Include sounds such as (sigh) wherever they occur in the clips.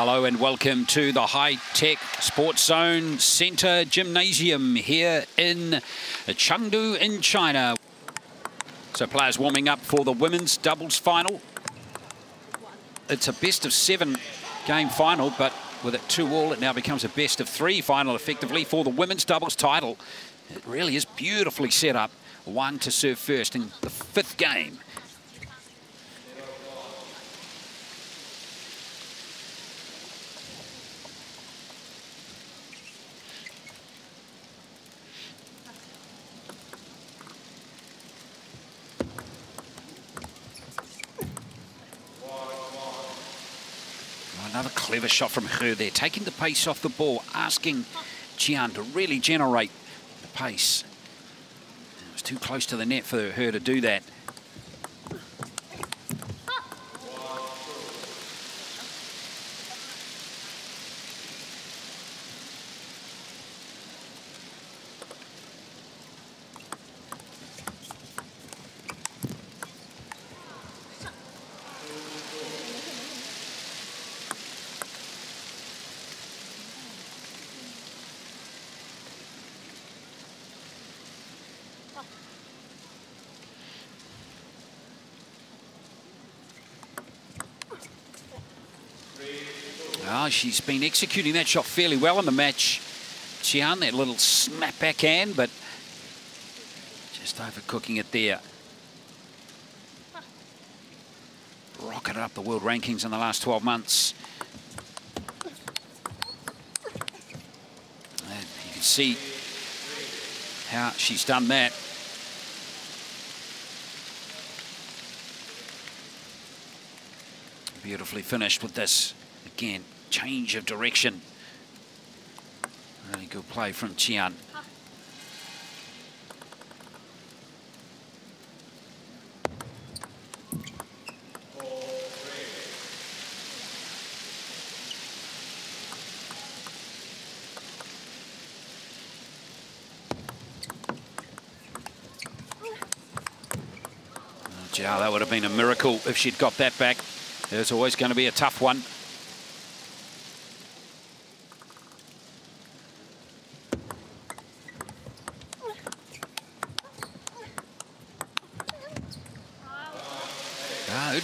Hello and welcome to the high-tech Sports Zone Centre Gymnasium here in Chengdu in China. So players warming up for the women's doubles final. It's a best of seven game final, but with it two all, it now becomes a best of three final effectively for the women's doubles title. It really is beautifully set up. One to serve first in the fifth game. Another shot from her there, taking the pace off the ball, asking Qian to really generate the pace. It was too close to the net for her to do that. Oh, she's been executing that shot fairly well in the match. Qian, that little snap backhand, but just overcooking it there. Rocketed up the world rankings in the last 12 months. And you can see how she's done that. Beautifully finished with this again change of direction. Really good play from Qian. Zhao, oh, that would have been a miracle if she'd got that back. There's always going to be a tough one.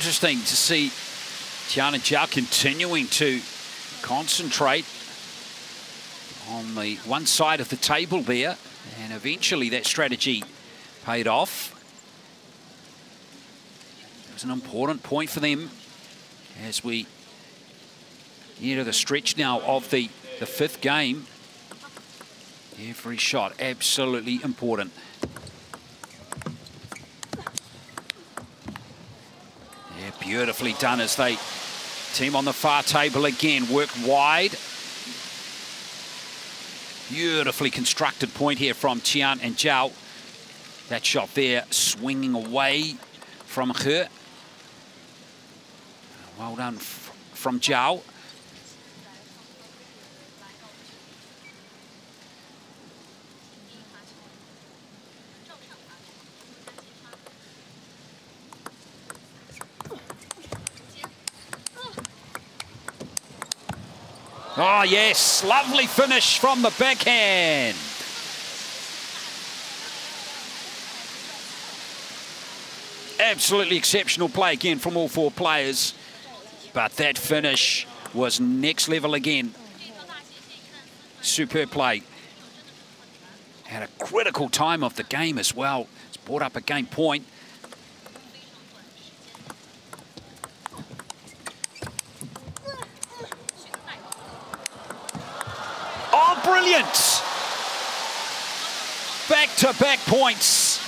Interesting to see Tiana Zhao continuing to concentrate on the one side of the table there. And eventually that strategy paid off. It was an important point for them as we enter the stretch now of the, the fifth game. Every shot absolutely important. Yeah, beautifully done as they team on the far table again, work wide. Beautifully constructed point here from Qian and Zhao. That shot there swinging away from her. Well done from Zhao. Oh, yes, lovely finish from the backhand. Absolutely exceptional play again from all four players. But that finish was next level again. Superb play. At a critical time of the game as well. It's brought up a game point. Oh, brilliant! Back-to-back points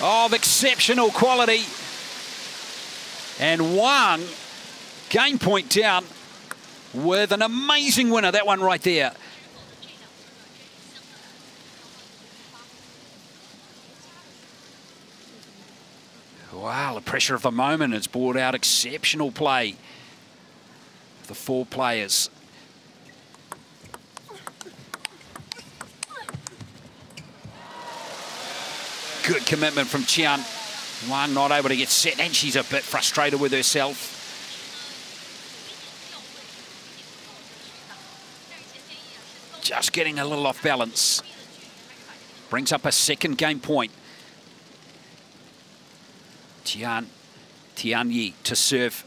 of exceptional quality. And one game point down with an amazing winner, that one right there. Wow, the pressure of the moment has brought out exceptional play. The four players. Good commitment from Qian. One not able to get set, and she's a bit frustrated with herself. Just getting a little off balance. Brings up a second game point. Tian, Tian Yi to serve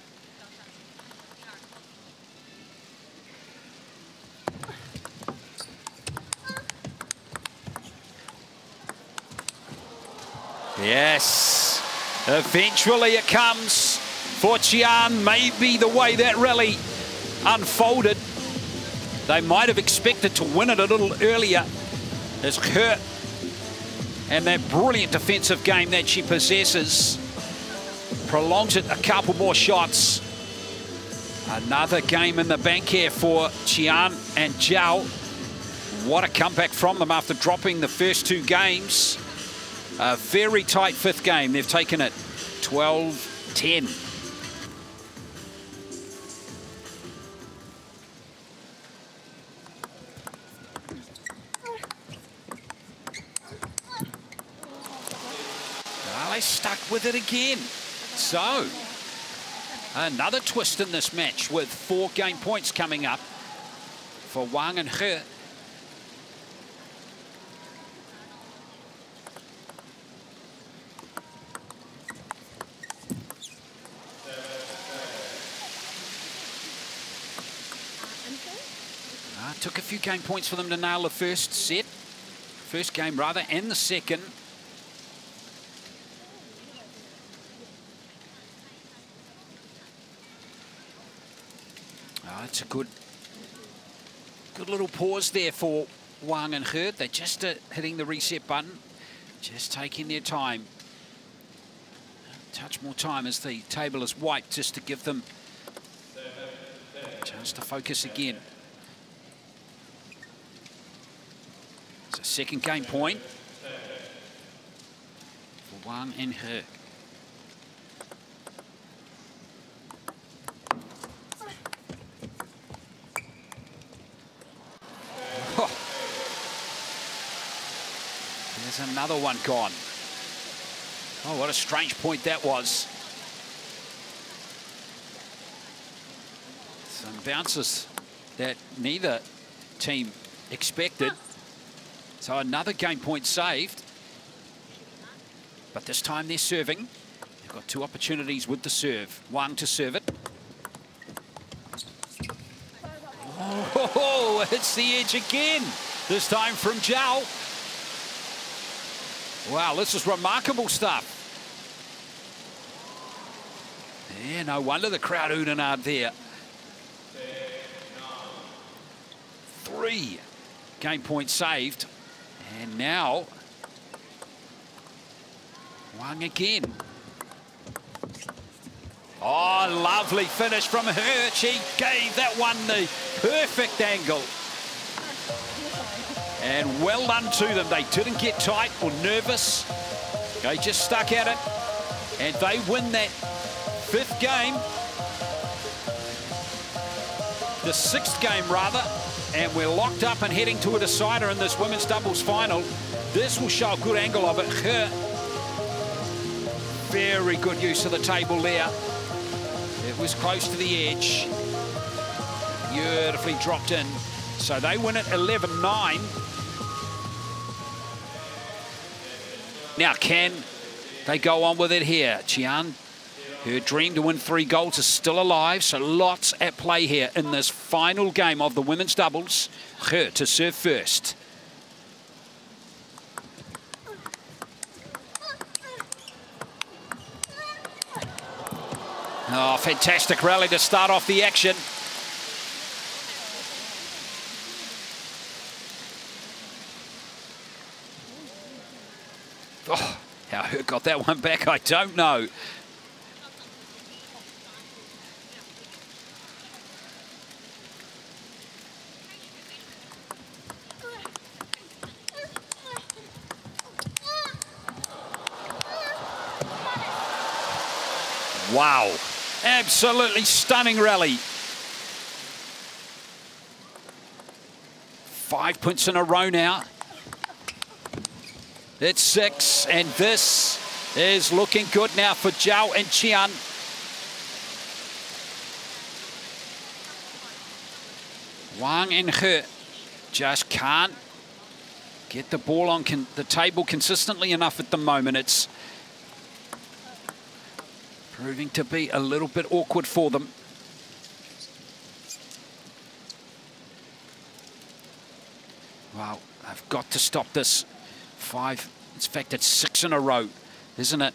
Yes, eventually it comes for Tian. Maybe the way that rally unfolded, they might have expected to win it a little earlier. As Kurt and that brilliant defensive game that she possesses prolongs it a couple more shots. Another game in the bank here for Tian and Zhao. What a comeback from them after dropping the first two games. A very tight fifth game. They've taken it 12-10. Ah, stuck with it again. So, another twist in this match with four game points coming up for Wang and He. Uh, took a few game points for them to nail the first set, first game rather, and the second. Oh, it's a good, good little pause there for Wang and He. They're just uh, hitting the reset button, just taking their time. touch more time as the table is wiped, just to give them a chance to focus again. It's a second game point for Wang and He. Oh. There's another one gone. Oh, what a strange point that was. Some bounces that neither team expected. So another game point saved. But this time they're serving. They've got two opportunities with the serve. One to serve it. Oh, (laughs) it's the edge again. This time from Zhao. Wow, this is remarkable stuff. Yeah, no wonder the crowd hooting out there. Three game points saved. And now, Wang again. Oh, lovely finish from her. She gave that one the perfect angle. And well done to them. They didn't get tight or nervous. They just stuck at it. And they win that fifth game. The sixth game, rather. And we're locked up and heading to a decider in this women's doubles final. This will show a good angle of it. Her very good use of the table there. It was close to the edge. Beautifully dropped in. So they win it 11-9. Now, can they go on with it here? Tian, her dream to win three golds is still alive, so lots at play here in this final game of the women's doubles. Her to serve first. Oh, fantastic rally to start off the action. Oh, how He got that one back, I don't know. Wow. Absolutely stunning rally. Five points in a row now. It's six, and this is looking good now for Zhao and Tian. Wang and He just can't get the ball on the table consistently enough at the moment. It's proving to be a little bit awkward for them. Wow, I've got to stop this. Five, in fact, it's six in a row, isn't it?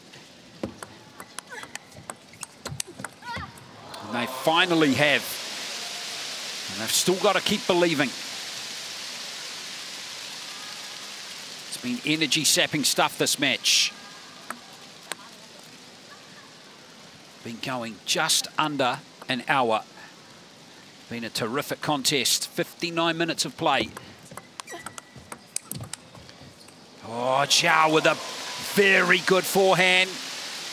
And they finally have. And they've still got to keep believing. It's been energy-sapping stuff, this match. Been going just under an hour. Been a terrific contest. 59 minutes of play. Oh, Zhao with a very good forehand.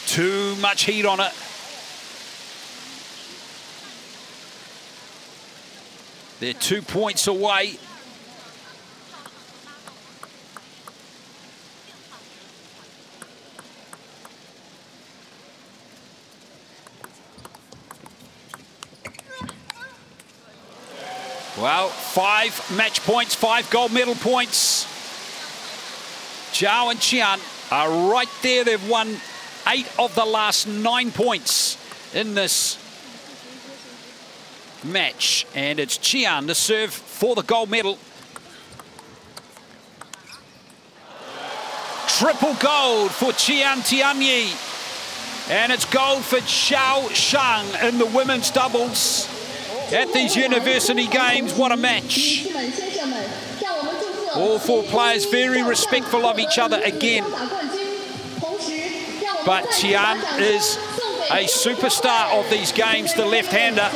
Too much heat on it. They're two points away. Well, five match points, five gold medal points. Zhao and Qian are right there. They've won eight of the last nine points in this match. And it's Qian to serve for the gold medal. Triple gold for Qian Tianyi. And it's gold for Xiao Shang in the women's doubles at these university games. What a match. All four players very respectful of each other again. But Tian is a superstar of these games, the left-hander,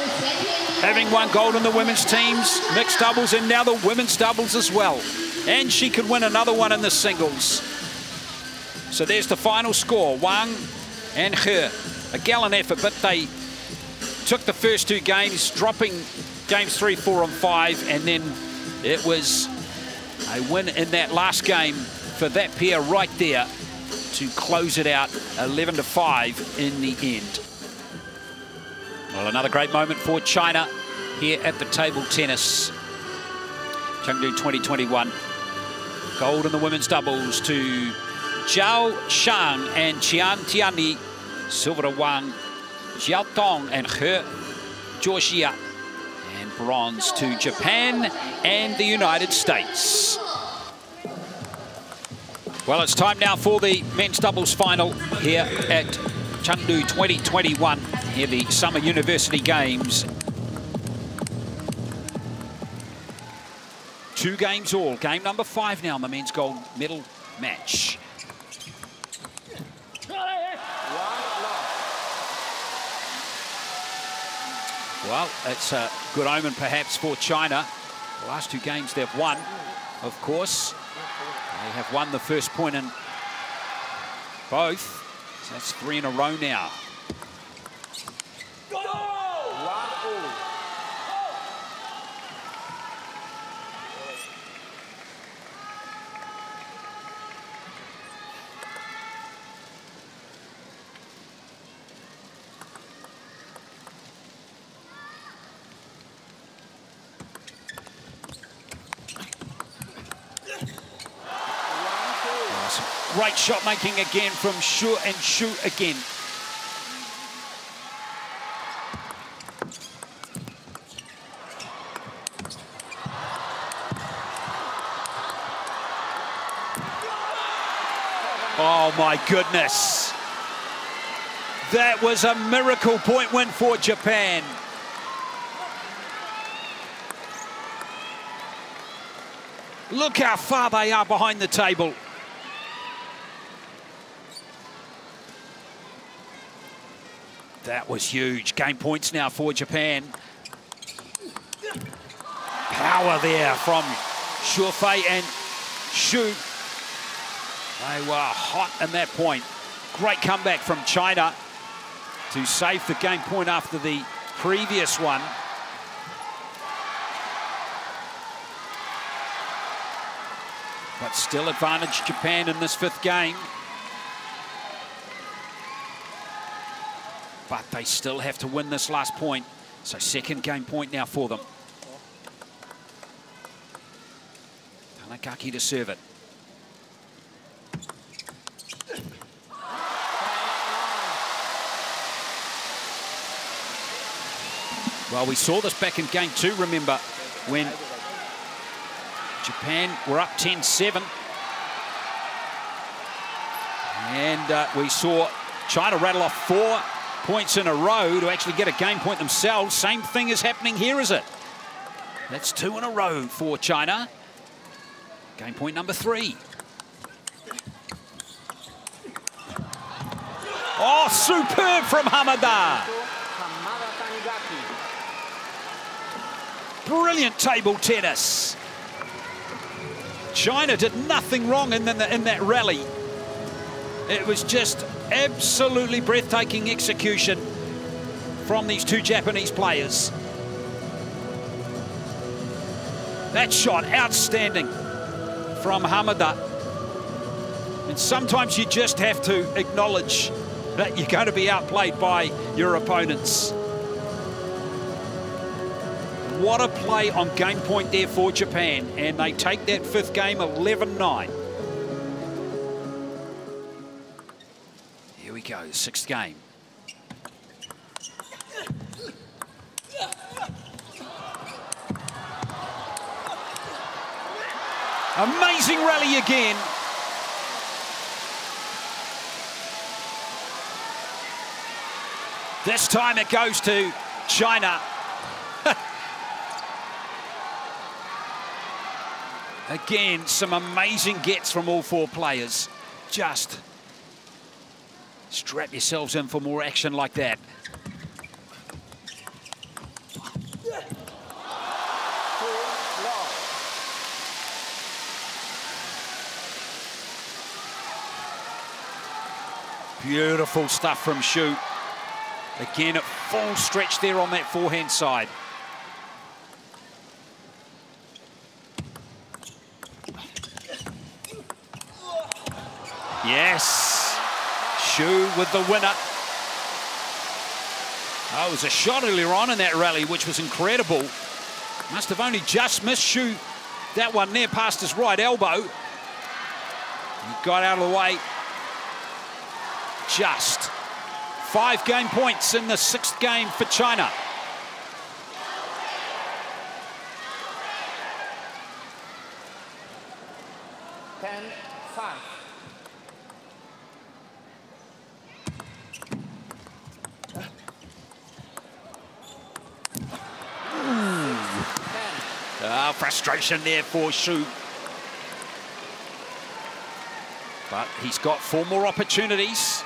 having won gold in the women's teams, mixed doubles, and now the women's doubles as well. And she could win another one in the singles. So there's the final score, Wang and her. A gallant effort, but they took the first two games, dropping games three, four, and five, and then it was a win in that last game for that pair right there to close it out 11 to 5 in the end. Well, another great moment for China here at the table tennis. Chengdu 2021. Gold in the women's doubles to Zhao Shang and Qian Tianyi. Silver to Wang, Jiao Tong and He And bronze to Japan and the United States. Well, it's time now for the men's doubles final here at Chengdu 2021, here the Summer University Games. Two games all. Game number five now in the men's gold medal match. Well, it's a good omen perhaps for China. The last two games they've won, of course. They have won the first point in both. So that's three in a row now. Great shot making again from Shu and Shu again. Oh my goodness. That was a miracle point win for Japan. Look how far they are behind the table. That was huge. Game points now for Japan. Power there from Xue Fei and Shu. They were hot in that point. Great comeback from China to save the game point after the previous one. But still advantage Japan in this fifth game. But they still have to win this last point. So second game point now for them. Tanigaki to serve it. Well, we saw this back in game two, remember, when Japan were up 10-7. And uh, we saw China rattle off four points in a row to actually get a game point themselves. Same thing is happening here, is it? That's two in a row for China. Game point number three. Oh, superb from Hamada. Brilliant table tennis. China did nothing wrong in, the, in that rally. It was just absolutely breathtaking execution from these two Japanese players. That shot, outstanding from Hamada. And sometimes you just have to acknowledge that you're going to be outplayed by your opponents. What a play on game point there for Japan. And they take that fifth game 11-9. Go, sixth game. Amazing rally again. This time it goes to China. (laughs) Again, some amazing gets from all four players. Just strap yourselves in for more action like that. Beautiful stuff from Xu. Again, full stretch there on that forehand side. Yes. Xu with the winner. Oh, it was a shot earlier on in that rally, which was incredible. Must have only just missed Xu. That one there past his right elbow. He got out of the way. Just Five game points in the sixth game for China. Frustration there for Xu. But he's got four more opportunities.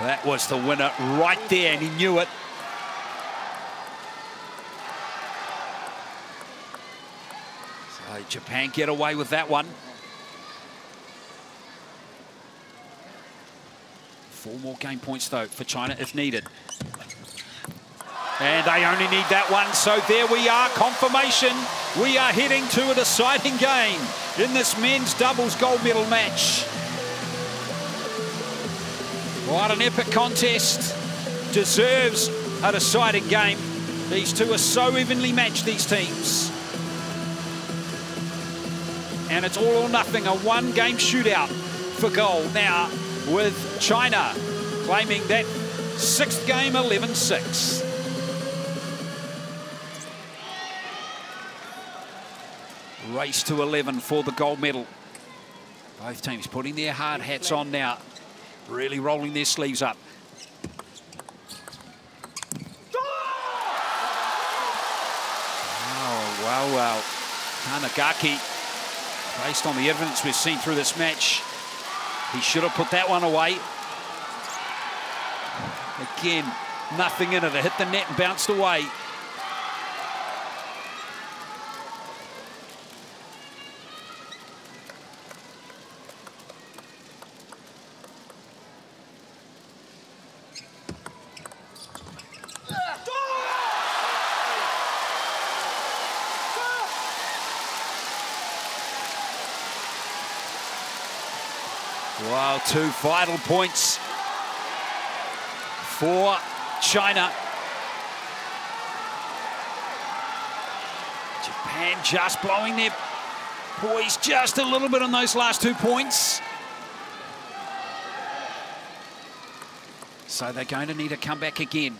That was the winner right there, and he knew it. So Japan get away with that one. Four more game points, though, for China if needed. And they only need that one. So there we are, confirmation. We are heading to a deciding game in this men's doubles gold medal match. What an epic contest. Deserves a deciding game. These two are so evenly matched, these teams. And it's all or nothing, a one-game shootout for gold now with China claiming that sixth game 11-6. Race to 11 for the gold medal. Both teams putting their hard hats on now really rolling their sleeves up. Oh, wow, wow. Tanigaki, based on the evidence we've seen through this match, he should have put that one away. Again, nothing in it. It hit the net and bounced away. Wow, two vital points for China. Japan just blowing their poise just a little bit on those last two points. So they're going to need to come back again.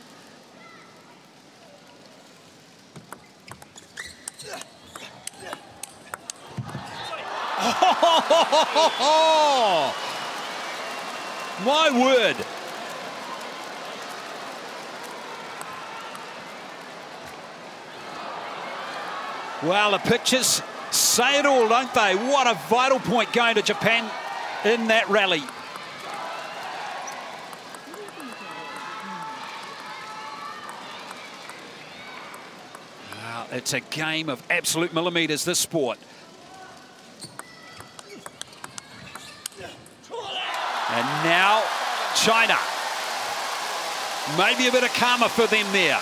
(laughs) Oh, my word. Well, the pictures say it all, don't they? What a vital point going to Japan in that rally. It's a game of absolute millimetres, this sport. And now China. Maybe a bit of karma for them there.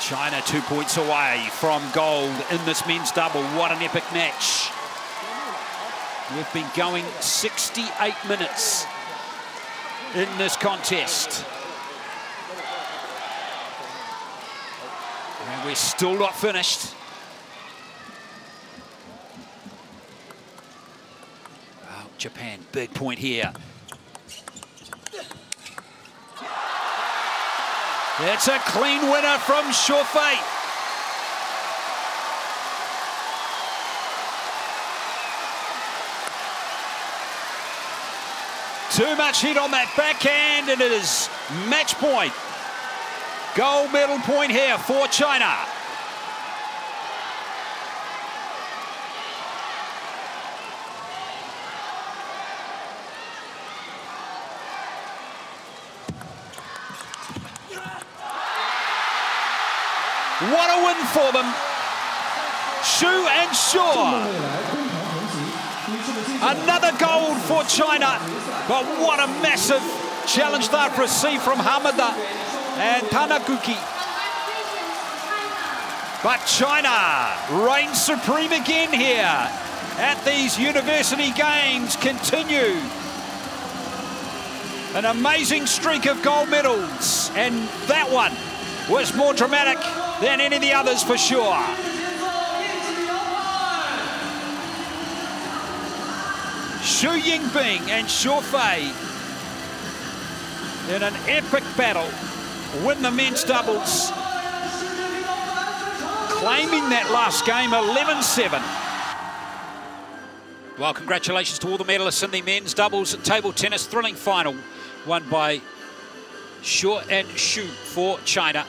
China two points away from gold in this men's double. What an epic match. We've been going 68 minutes in this contest. And we're still not finished. Japan, big point here. It's a clean winner from Xue Fei. Too much hit on that backhand, and it is match point. Gold medal point here for China. What a win for them. Shu and Shaw. Another gold for China. But what a massive challenge they've received from Hamada and Tanigaki. But China reigns supreme again here at these university games. Continue an amazing streak of gold medals. And that one was more dramatic than any of the others for sure. Xu Yingbing and Xu Shofei in an epic battle win the men's doubles, claiming that last game 11-7. Well, congratulations to all the medalists in the men's doubles table tennis thrilling final won by Shaw and Shu for China.